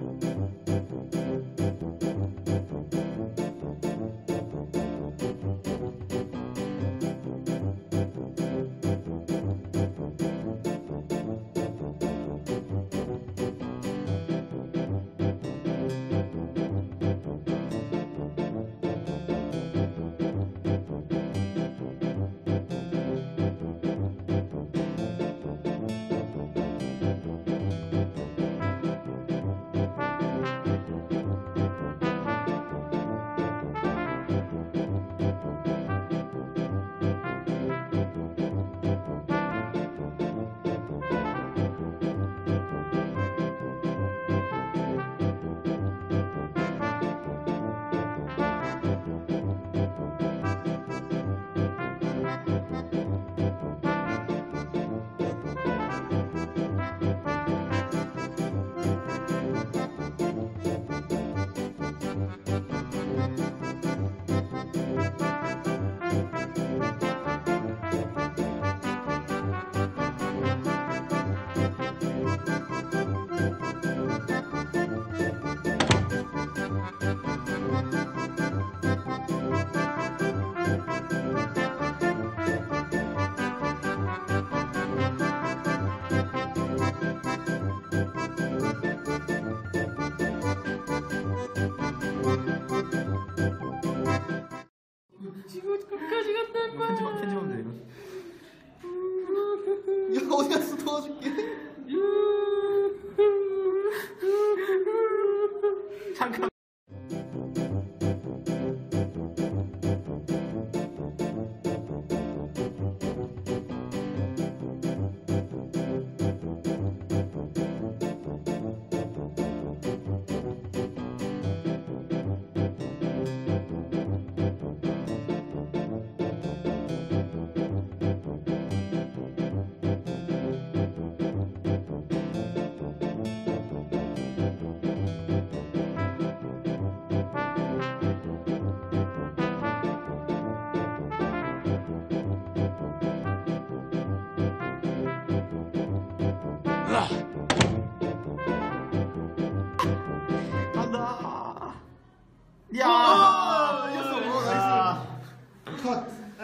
Thank you. 도와줄게 啊！啊！呀！又是我，又是他，哎。